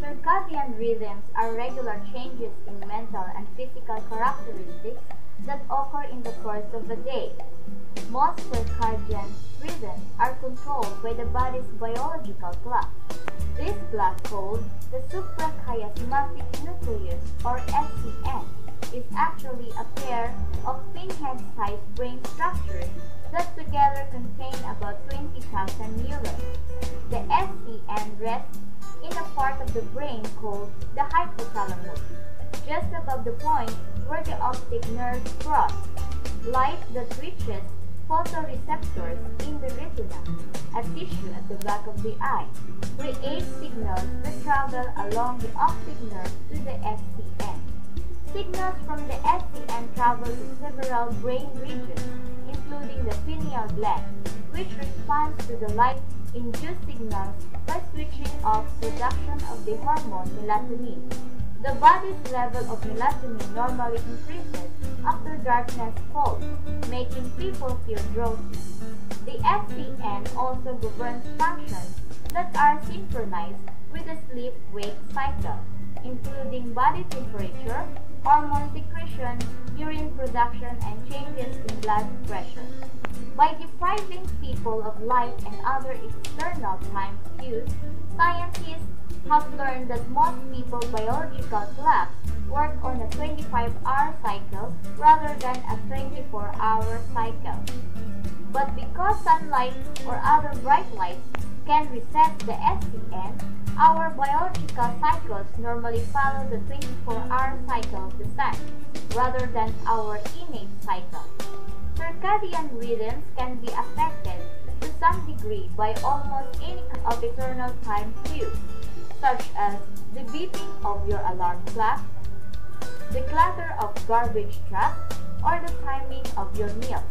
Circadian rhythms are regular changes in mental and physical characteristics that occur in the course of a day. Most circadian rhythms are controlled by the body's biological clock. This clock called the suprachiasmatic nucleus or SCN is actually a pair of pinhead-sized brain structures part of the brain called the hypothalamus, just above the point where the optic nerves cross. Light that reaches photoreceptors in the retina, a tissue at the back of the eye, creates signals that travel along the optic nerve to the SCN. Signals from the SCN travel to several brain regions, including the pineal gland, which responds to the light-induced signals by switching off production of the hormone melatonin. The body's level of melatonin normally increases after darkness falls, making people feel drowsy. The SCN also governs functions that are synchronized with the sleep-wake cycle, including body temperature, hormone secretion, urine production, and changes in blood pressure. By depriving people of light and other external time cues, scientists have learned that most people's biological clocks work on a 25-hour cycle rather than a 24-hour cycle. But because sunlight or other bright lights can reset the SCN, our biological cycles normally follow the 24-hour cycle of the sun, rather than our innate cycle. Circadian rhythms can be affected to some degree by almost any of external time cues, such as the beeping of your alarm clock, the clatter of garbage trucks, or the timing of your meal.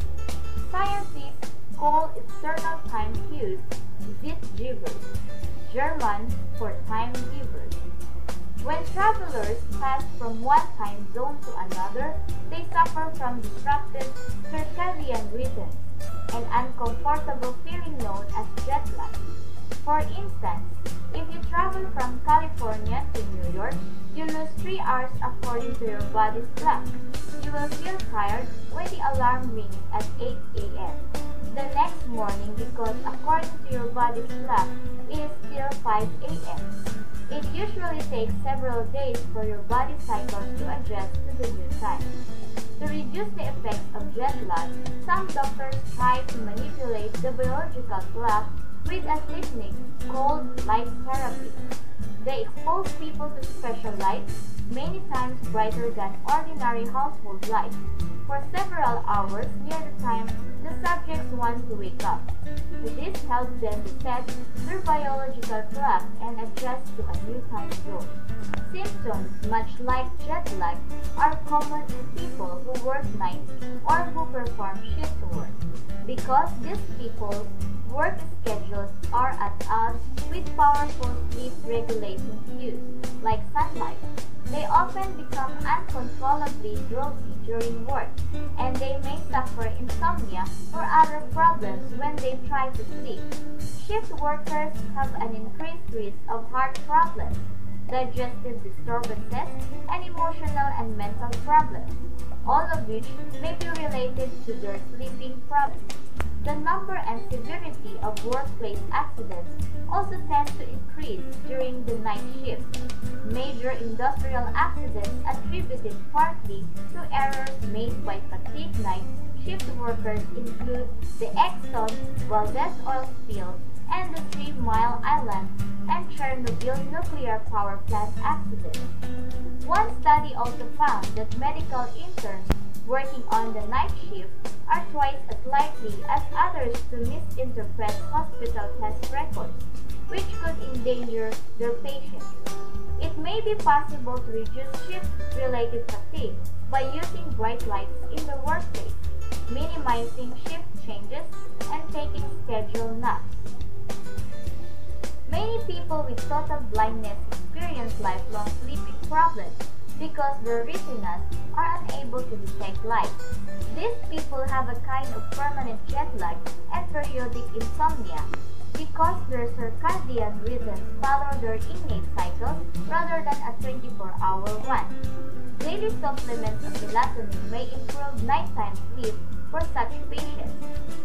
Scientists call external time cues Zeitgebers, German for time givers. When travelers pass from one time zone to another, they suffer from disrupted uncomfortable feeling known as jet lag. For instance, if you travel from California to New York, you lose 3 hours according to your body's clock. You will feel tired when the alarm rings at 8 a.m. the next morning because according to your body's clock, it is still 5 a.m. It usually takes several days for your body cycles to adjust to the new time. To reduce the effects of jet lag, some doctors try to manipulate the biological clock with a technique called light therapy. They expose people to special light, many times brighter than ordinary household light, for several hours near the time the subjects want to wake up. This helps them reset their biological clock and adjust to a new time zone. Symptoms, much like jet lag, are common in people who work nights or who perform shift work. Because these people's work schedules are at odds with powerful sleep-regulating cues, like sunlight. They often become uncontrollably drowsy during work, and they may suffer insomnia or other problems when they try to sleep. Shift workers have an increased risk of heart problems, digestive disturbances, and emotional and mental problems, all of which may be related to their sleeping problems. The number and severity of workplace accidents also tends to increase during the night shift. Major industrial accidents attributed partly to errors made by fatigue night shift workers include the Exxon Valdez oil spill and the Three Mile Island and Chernobyl nuclear power plant accidents. One study also found that medical interns working on the night shift are twice as likely as others to misinterpret hospital test records, which could endanger their patients. It may be possible to reduce shift-related fatigue by using bright lights in the workplace, minimizing shift changes, and taking scheduled naps. Many people with total blindness experience lifelong sleeping problems because their retinas are unable to detect light. These people have a kind of permanent jet lag and periodic insomnia. Because their circadian rhythms follow their innate cycles, rather than a 24-hour one. Daily supplements of melatonin may improve nighttime sleep for such patients.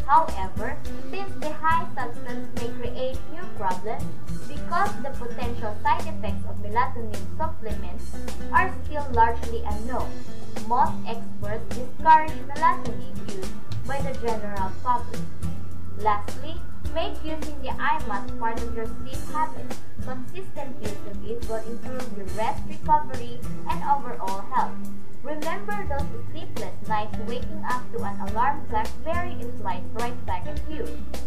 However, since the high substance may create new problems because the potential side effects of melatonin supplements are still largely unknown, most experts discourage melatonin use by the general public. Lastly, make using the eye mask part of your sleep habit. Consistent use of it will improve your rest recovery and overall health. Remember those sleepless nights waking up to an alarm clock its light right back at you,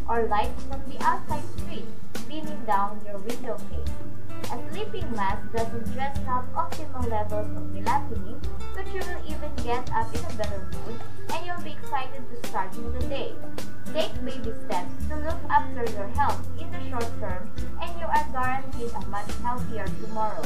or lights from the outside street beaming down your window pane. A sleeping mask doesn't just have optimal levels of melatonin, but you will even get up in a better mood and you'll be excited to start the day. Take baby steps to look after your health in the short term and you are guaranteed a much healthier tomorrow.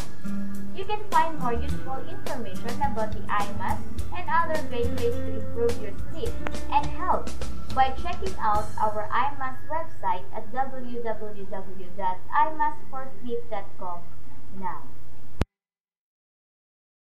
You can find more useful information about the eye mask and other great ways to improve your sleep and health by checking out our EyeMask website at www.eyemaskforsleep.com now.